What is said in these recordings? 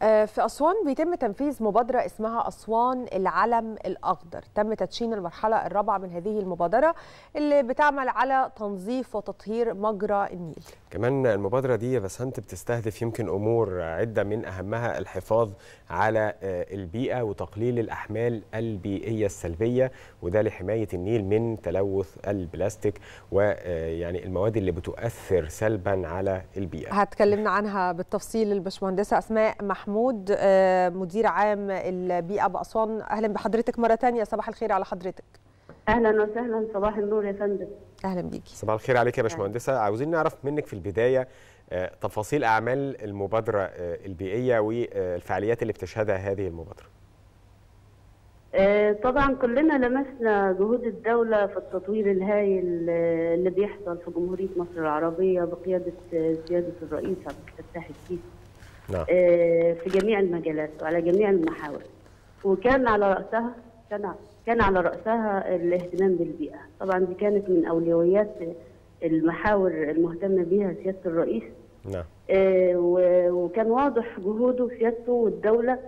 في أسوان بيتم تنفيذ مبادرة اسمها أسوان العلم الأخضر. تم تدشين المرحلة الرابعة من هذه المبادرة اللي بتعمل على تنظيف وتطهير مجرى النيل. كمان المبادرة دي يا بسنت بتستهدف يمكن أمور عدة من أهمها الحفاظ على البيئة وتقليل الأحمال البيئية السلبية وده لحماية النيل من تلوث البلاستيك ويعني المواد اللي بتؤثر سلبا على البيئة. هتكلمنا عنها بالتفصيل. الباشمهندسة أسماء محمود مدير عام البيئة بأسوان. أهلا بحضرتك مرة تانية. صباح الخير على حضرتك. أهلا وسهلا. صباح النور يا فندم. أهلا بيكي. صباح الخير عليك يا باشمهندسة. عاوزين نعرف منك في البداية تفاصيل أعمال المبادرة البيئية والفعاليات اللي بتشهدها هذه المبادرة. طبعا كلنا لمسنا جهود الدولة في التطوير الهائل اللي بيحصل في جمهورية مصر العربية بقيادة سيادة الرئيس عبد الفتاح السيسي. نعم. في جميع المجالات وعلى جميع المحاور. وكان على رأسها كان كان على رأسها الاهتمام بالبيئة. طبعا دي كانت من أولويات المحاور المهتمة بها سيادة الرئيس. نعم. وكان واضح جهوده سيادته والدولة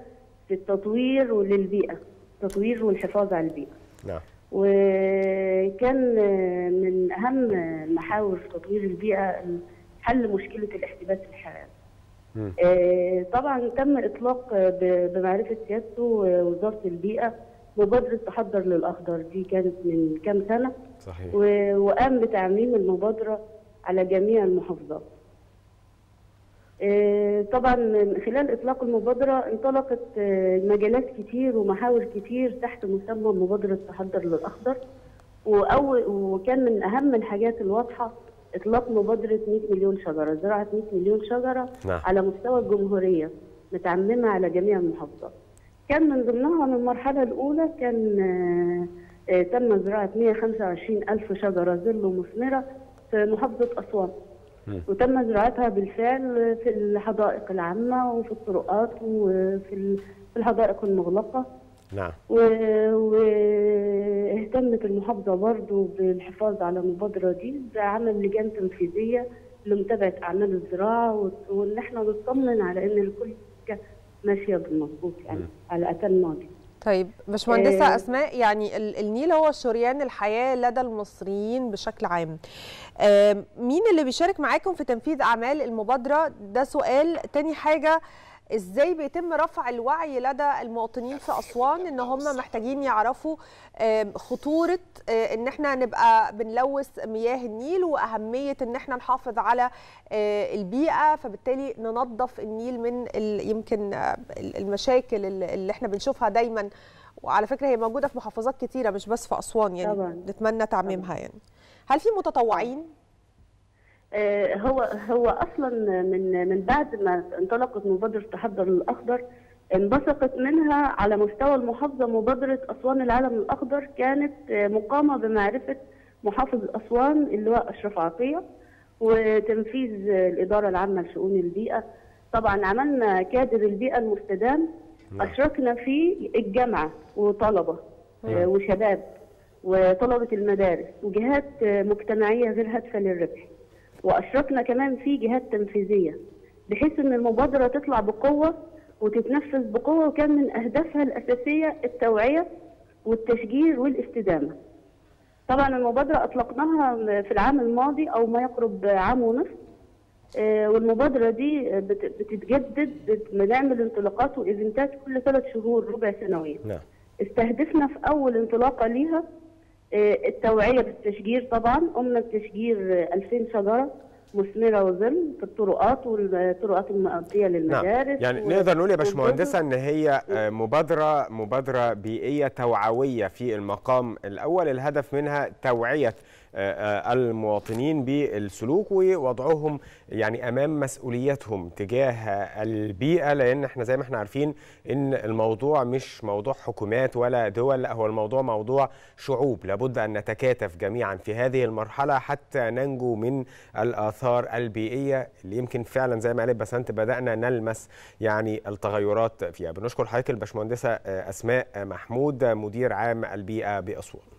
في التطوير وللبيئة التطوير والحفاظ على البيئة. نعم. وكان من أهم محاور تطوير البيئة حل مشكلة الاحتباس الحراري. طبعا تم إطلاق بمعرفة سيادته ووزارة البيئة مبادرة تحضر للأخضر. دي كانت من كام سنة. صحيح. وقام بتعميم المبادرة على جميع المحافظات. طبعا من خلال إطلاق المبادرة انطلقت مجالات كتير ومحاور كتير تحت مسمى مبادرة تحضر للأخضر. وأول وكان من أهم الحاجات الواضحة إطلاق مبادرة 100 مليون شجرة زراعة 100 مليون شجرة نعم. على مستوى الجمهورية متعممة على جميع المحافظات كان من ضمنها من المرحلة الأولى كان آه، آه، تم زراعة 125 ألف شجرة ظل مثمرة في محافظة أسوان مم. وتم زراعتها بالفعل في الحدائق العامة وفي الطرقات وفي ال- في الحدائق المغلقة نعم و- واهتمت المحافظة برضو بالحفاظ على المبادرة دي بعمل لجان تنفيذية لمتابعة أعمال الزراعة وت- وإن إحنا نطمن على إن الكل ماشية بالمظبوط يعني مم. على أتم ماضي. طيب باشمهندسة آه. أسماء يعني ال- النيل هو شريان الحياة لدى المصريين بشكل عام آم، مين اللي بيشارك معاكم في تنفيذ أعمال المبادرة ده سؤال تاني حاجة إزاي بيتم رفع الوعي لدى المواطنين في أسوان إن هم محتاجين يعرفوا آم، خطورة آه، إن إحنا نبقى بنلوث مياه النيل وأهمية إن إحنا نحافظ على آه، البيئة فبالتالي ننظف النيل من يمكن آه، المشاكل اللي إحنا بنشوفها دايما وعلى فكرة هي موجودة في محافظات كتيرة مش بس في أسوان يعني طبعاً. نتمنى تعميمها يعني هل في متطوعين؟ آه، هو هو أصلا من من بعد ما انطلقت مبادرة تحضر الأخضر انبثقت منها على مستوى المحافظة مبادرة أسوان العالم الأخضر كانت مقامة بمعرفة محافظ أسوان اللواء أشرف عطية وتنفيذ الإدارة العامة لشؤون البيئة. طبعا عملنا كادر البيئة المستدام نعم. أشركنا فيه الجامعة وطلبة آه، وشباب وطلبة المدارس وجهات مجتمعية غير هادفة للربح. وأشركنا كمان في جهات تنفيذية بحيث إن المبادرة تطلع بقوة وتتنفذ بقوة وكان من أهدافها الأساسية التوعية والتشجير والاستدامة. طبعا المبادرة أطلقناها في العام الماضي أو ما يقرب عام ونصف آه، والمبادرة دي بت- بتتجدد بت- بنعمل انطلاقات وإيفنتات كل ثلاث شهور ربع سنويا. نعم استهدفنا في أول انطلاقة ليها آه، التوعية بالتشجير طبعا. قمنا بتشجير آه، 2000 شجره مثمرة وظل في الطرقات والطرقات المؤديه للمدارس نعم. يعني و- نقدر نقول يا والجزر. باشمهندسه إن هي آه، مبادرة مبادرة بيئية توعوية في المقام الأول. الهدف منها توعية آه، المواطنين بالسلوك ووضعهم يعني أمام مسؤوليتهم تجاه البيئة لأن إحنا زي ما إحنا عارفين إن الموضوع مش موضوع حكومات ولا دول لا هو الموضوع موضوع شعوب. لابد أن نتكاتف جميعا في هذه المرحلة حتى ننجو من الآثار البيئية اللي يمكن فعلا زي ما قالت بسنت بدأنا نلمس يعني التغيرات فيها. بنشكر حضرتك الباشمهندسة آه، أسماء محمود مدير عام البيئة بأسوان.